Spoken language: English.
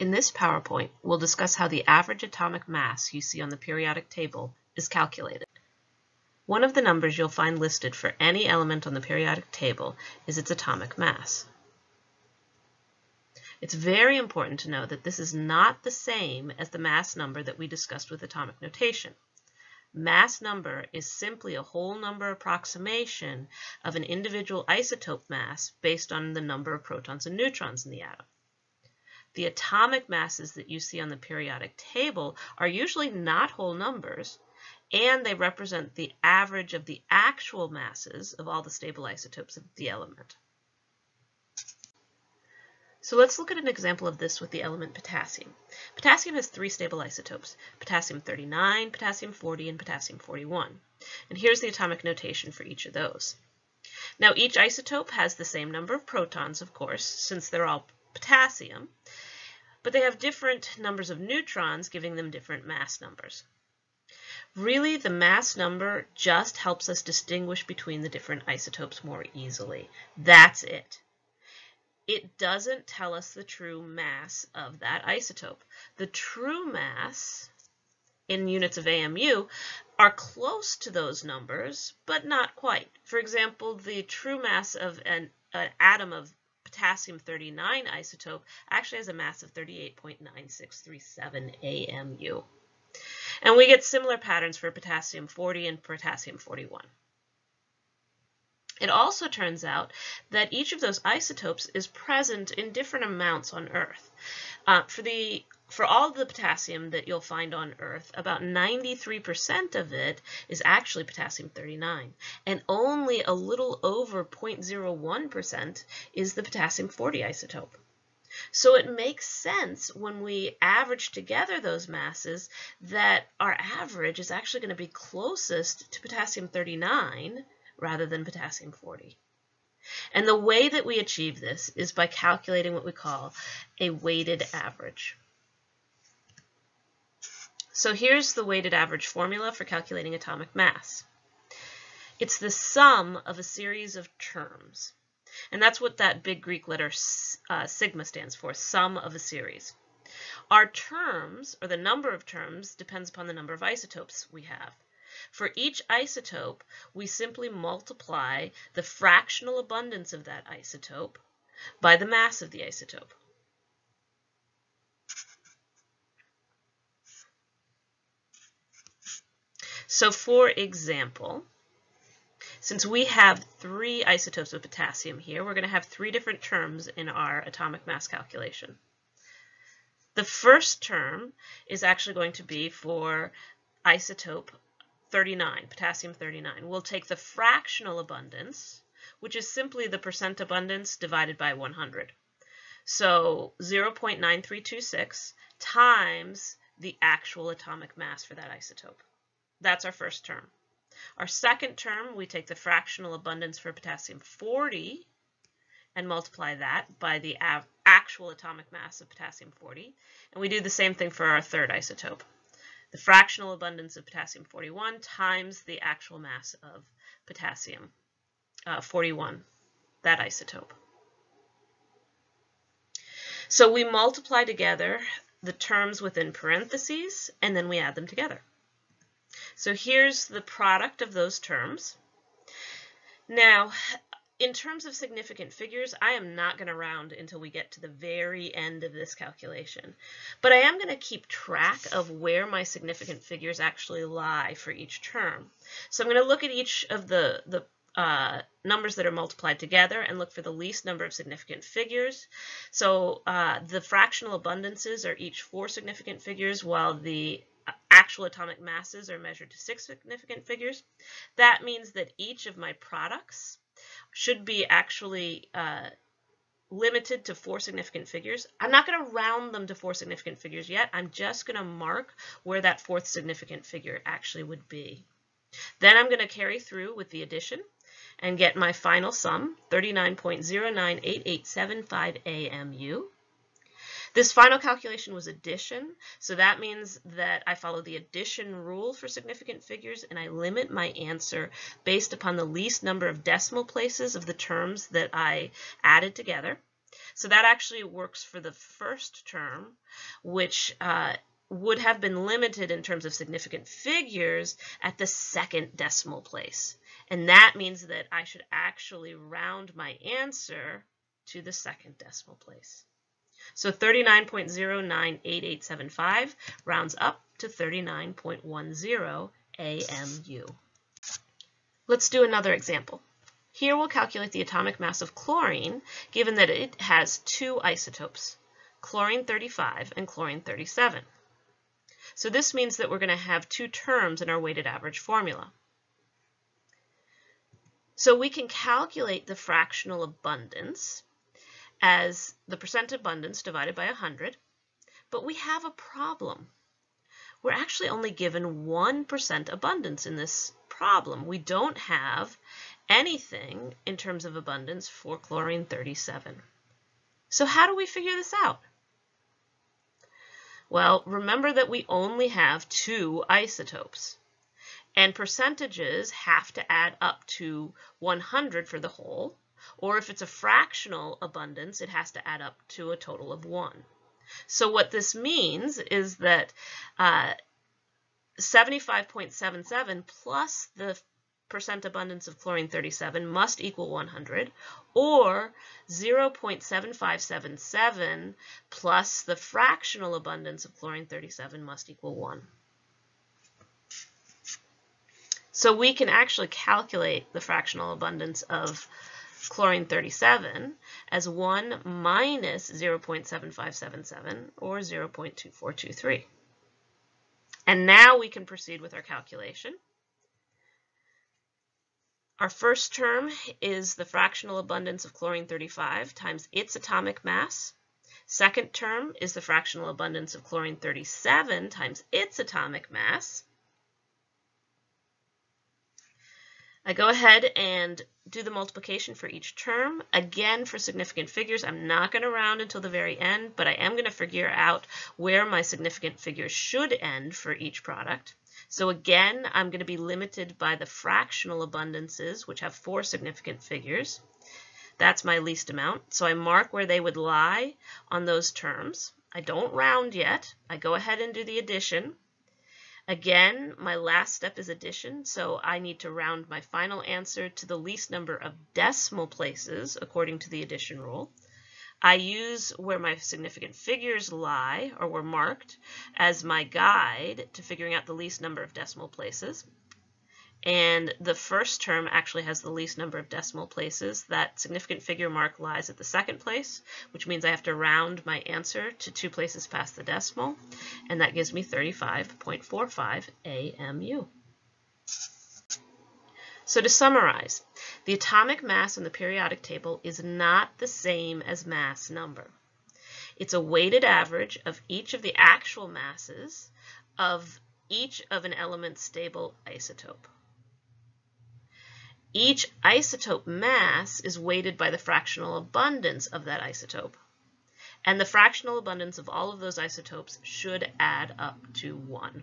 In this PowerPoint, we'll discuss how the average atomic mass you see on the periodic table is calculated. One of the numbers you'll find listed for any element on the periodic table is its atomic mass. It's very important to know that this is not the same as the mass number that we discussed with atomic notation. Mass number is simply a whole number approximation of an individual isotope mass based on the number of protons and neutrons in the atom. The atomic masses that you see on the periodic table are usually not whole numbers, and they represent the average of the actual masses of all the stable isotopes of the element. So let's look at an example of this with the element potassium. Potassium has three stable isotopes, potassium-39, potassium-40, and potassium-41. And here's the atomic notation for each of those. Now each isotope has the same number of protons, of course, since they're all potassium, but they have different numbers of neutrons giving them different mass numbers. Really, the mass number just helps us distinguish between the different isotopes more easily. That's it. It doesn't tell us the true mass of that isotope. The true mass in units of AMU are close to those numbers, but not quite. For example, the true mass of an, an atom of potassium-39 isotope actually has a mass of 38.9637 AMU. And we get similar patterns for potassium-40 and potassium-41. It also turns out that each of those isotopes is present in different amounts on Earth. Uh, for the for all the potassium that you'll find on Earth, about 93% of it is actually potassium-39, and only a little over 0.01% is the potassium-40 isotope. So it makes sense when we average together those masses that our average is actually going to be closest to potassium-39 rather than potassium-40. And the way that we achieve this is by calculating what we call a weighted average. So here's the weighted average formula for calculating atomic mass. It's the sum of a series of terms. And that's what that big Greek letter uh, sigma stands for, sum of a series. Our terms, or the number of terms, depends upon the number of isotopes we have. For each isotope, we simply multiply the fractional abundance of that isotope by the mass of the isotope. So for example, since we have three isotopes of potassium here, we're going to have three different terms in our atomic mass calculation. The first term is actually going to be for isotope 39, potassium 39. We'll take the fractional abundance, which is simply the percent abundance divided by 100. So 0.9326 times the actual atomic mass for that isotope. That's our first term. Our second term, we take the fractional abundance for potassium 40 and multiply that by the actual atomic mass of potassium 40. And we do the same thing for our third isotope. The fractional abundance of potassium 41 times the actual mass of potassium uh, 41, that isotope. So we multiply together the terms within parentheses, and then we add them together. So here's the product of those terms. Now, in terms of significant figures, I am not going to round until we get to the very end of this calculation. But I am going to keep track of where my significant figures actually lie for each term. So I'm going to look at each of the, the uh, numbers that are multiplied together and look for the least number of significant figures. So uh, the fractional abundances are each four significant figures, while the actual atomic masses are measured to six significant figures. That means that each of my products should be actually uh, limited to four significant figures. I'm not going to round them to four significant figures yet. I'm just going to mark where that fourth significant figure actually would be. Then I'm going to carry through with the addition and get my final sum, 39.098875 AMU. This final calculation was addition, so that means that I follow the addition rule for significant figures and I limit my answer based upon the least number of decimal places of the terms that I added together. So that actually works for the first term, which uh, would have been limited in terms of significant figures at the second decimal place. And that means that I should actually round my answer to the second decimal place. So 39.098875 rounds up to 39.10 AMU. Let's do another example. Here we'll calculate the atomic mass of chlorine, given that it has two isotopes, chlorine 35 and chlorine 37. So this means that we're going to have two terms in our weighted average formula. So we can calculate the fractional abundance as the percent abundance divided by 100, but we have a problem. We're actually only given 1% abundance in this problem. We don't have anything in terms of abundance for chlorine 37. So how do we figure this out? Well, remember that we only have two isotopes. And percentages have to add up to 100 for the whole, or if it's a fractional abundance, it has to add up to a total of 1. So what this means is that 75.77 uh, plus the percent abundance of chlorine 37 must equal 100, or 0.7577 plus the fractional abundance of chlorine 37 must equal 1. So we can actually calculate the fractional abundance of chlorine 37 as 1 minus 0.7577 or 0.2423. And now we can proceed with our calculation. Our first term is the fractional abundance of chlorine 35 times its atomic mass. Second term is the fractional abundance of chlorine 37 times its atomic mass. I go ahead and do the multiplication for each term. Again, for significant figures, I'm not going to round until the very end, but I am going to figure out where my significant figures should end for each product. So again, I'm going to be limited by the fractional abundances, which have four significant figures. That's my least amount. So I mark where they would lie on those terms. I don't round yet. I go ahead and do the addition. Again, my last step is addition, so I need to round my final answer to the least number of decimal places according to the addition rule. I use where my significant figures lie or were marked as my guide to figuring out the least number of decimal places. And the first term actually has the least number of decimal places. That significant figure mark lies at the second place, which means I have to round my answer to two places past the decimal, and that gives me 35.45 AMU. So to summarize, the atomic mass in the periodic table is not the same as mass number. It's a weighted average of each of the actual masses of each of an element's stable isotope. Each isotope mass is weighted by the fractional abundance of that isotope. And the fractional abundance of all of those isotopes should add up to 1.